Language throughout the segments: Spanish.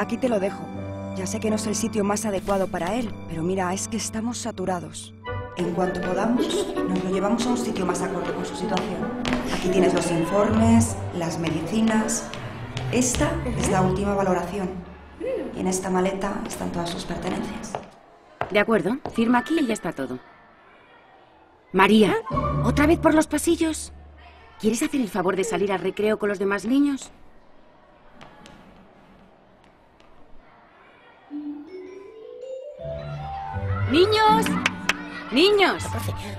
Aquí te lo dejo. Ya sé que no es el sitio más adecuado para él, pero mira, es que estamos saturados. En cuanto podamos, nos lo llevamos a un sitio más acorde con su situación. Aquí tienes los informes, las medicinas. Esta es la última valoración. Y en esta maleta están todas sus pertenencias. De acuerdo, firma aquí y ya está todo. María, ¿otra vez por los pasillos? ¿Quieres hacer el favor de salir al recreo con los demás niños? ¡Niños! ¡Niños!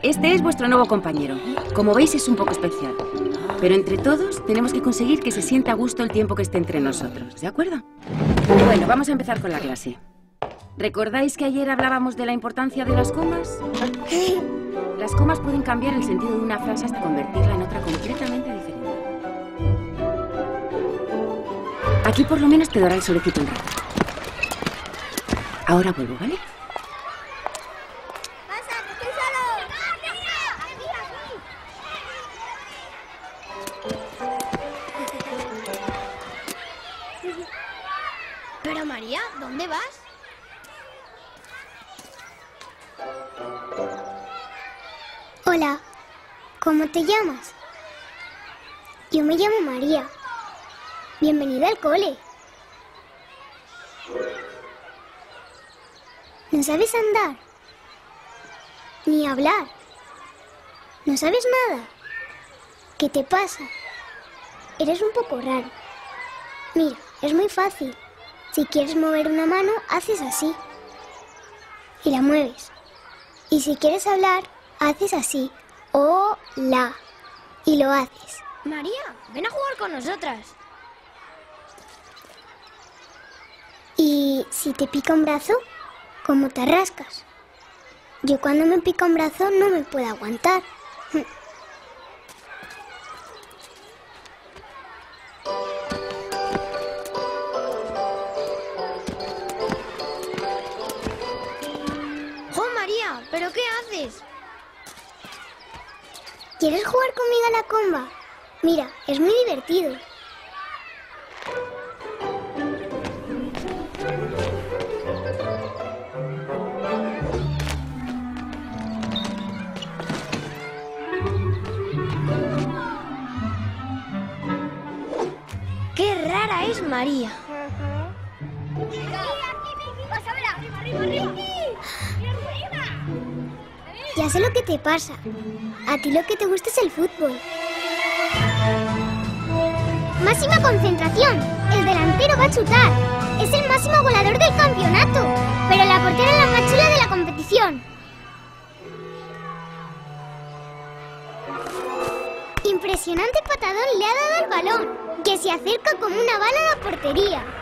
Este es vuestro nuevo compañero. Como veis es un poco especial. Pero entre todos tenemos que conseguir que se sienta a gusto el tiempo que esté entre nosotros. ¿De acuerdo? Bueno, vamos a empezar con la clase. ¿Recordáis que ayer hablábamos de la importancia de las comas? Las comas pueden cambiar el sentido de una frase hasta convertirla en otra completamente diferente. Aquí por lo menos te dará el solecito un rato. Ahora vuelvo, ¿vale? Te llamas? Yo me llamo María. Bienvenida al cole. ¿No sabes andar? Ni hablar. ¿No sabes nada? ¿Qué te pasa? Eres un poco raro. Mira, es muy fácil. Si quieres mover una mano, haces así. Y la mueves. Y si quieres hablar, haces así. Hola. Y lo haces. María, ven a jugar con nosotras. Y si te pica un brazo, ¿cómo te rascas? Yo cuando me pica un brazo no me puedo aguantar. Mira, es muy divertido. ¡Qué rara es María! Ya sé lo que te pasa. A ti lo que te gusta es el fútbol. Máxima concentración. El delantero va a chutar. Es el máximo goleador del campeonato. Pero la portera es la más chula de la competición. Impresionante patadón le ha dado al balón, que se acerca como una bala a la portería.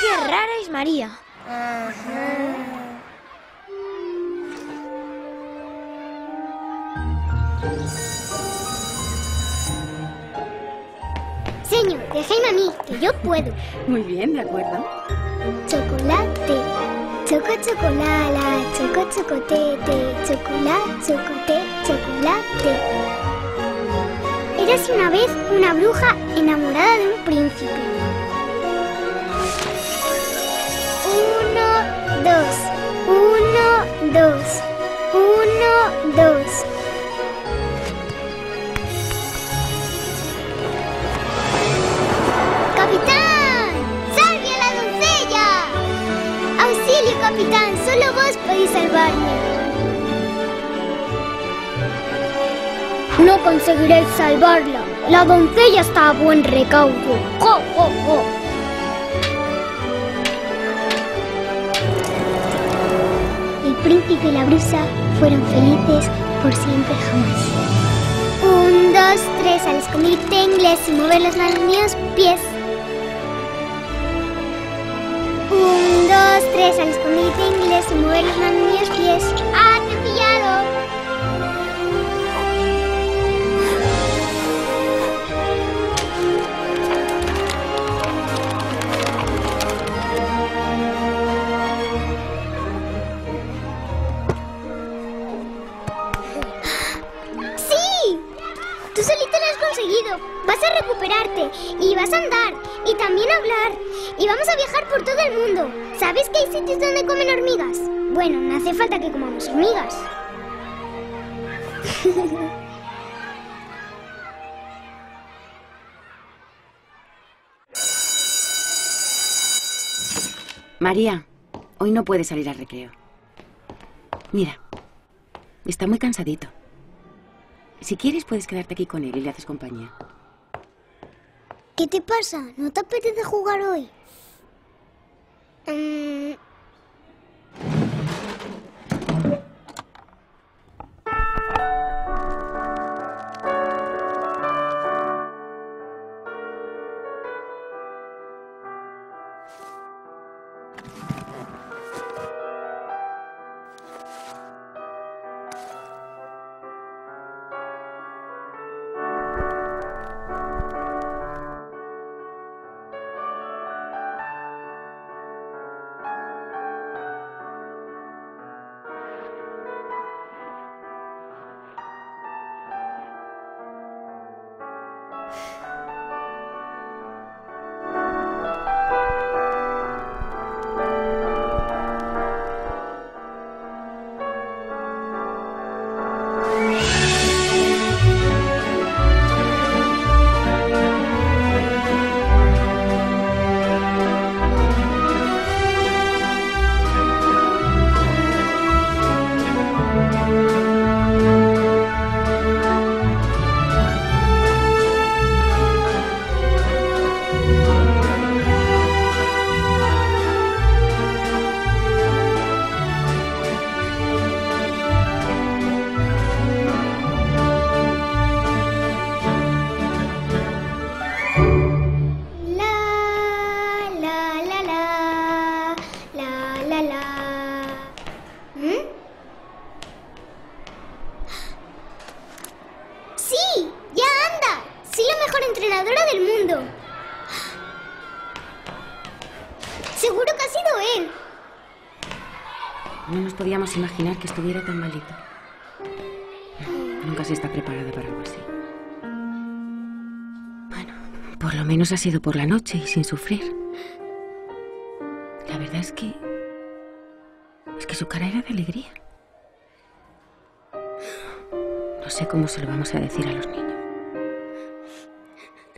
Qué rara es María. Señor, déjame a mí, que yo puedo. Muy bien, de acuerdo. Chocolate. Choco chocolala, choco chocotete, chocolate, chocote, chocolate. Érase una vez una bruja enamorada de un príncipe. Dos, uno, dos, uno, dos. ¡Capitán! ¡Salve a la doncella! ¡Auxilio, capitán! Solo vos podéis salvarme. No conseguiréis salvarla. La doncella está a buen recaudo. ¡Jo, jo, jo! Príncipe y la brusa fueron felices por siempre jamás. Un, dos, tres, al escondite inglés y mover los niños pies. Un, dos, tres, al escondite inglés y mover los niños pies. ¡Ah, vas a andar y también a hablar. Y vamos a viajar por todo el mundo. ¿Sabes que hay sitios donde comen hormigas? Bueno, no hace falta que comamos hormigas. María, hoy no puedes salir al recreo. Mira, está muy cansadito. Si quieres, puedes quedarte aquí con él y le haces compañía. ¿Qué te pasa? ¿No te apetece jugar hoy? Mm, podíamos imaginar que estuviera tan malito. Nunca se está preparada para algo así. Bueno, por lo menos ha sido por la noche y sin sufrir. La verdad es que... Es que su cara era de alegría. No sé cómo se lo vamos a decir a los niños.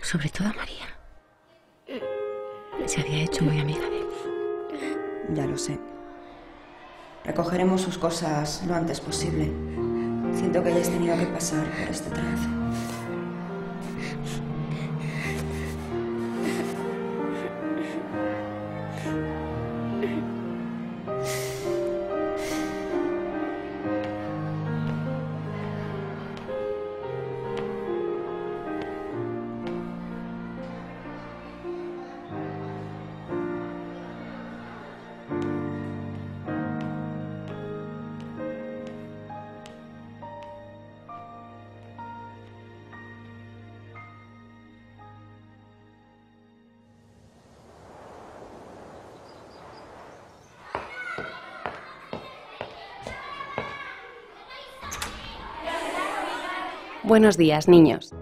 Sobre todo a María. Se había hecho muy amiga de él. Ya lo sé. Recogeremos sus cosas lo antes posible. Siento que hayáis tenido que pasar por este trance. Buenos días, niños.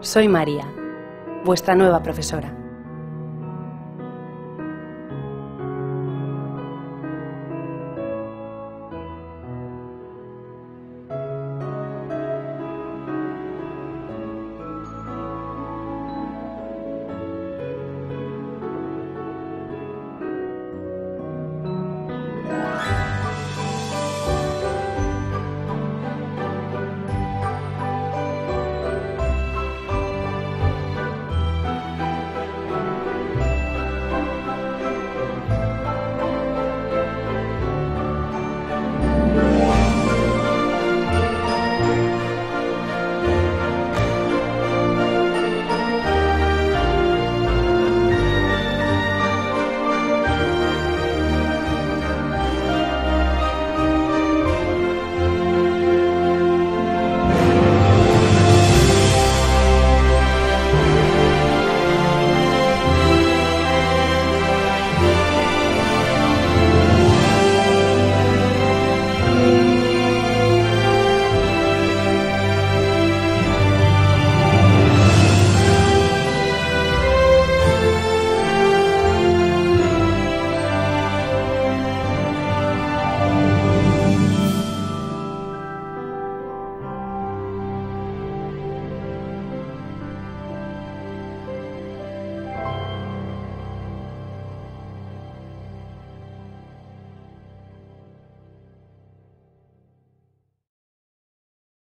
Soy María, vuestra nueva profesora.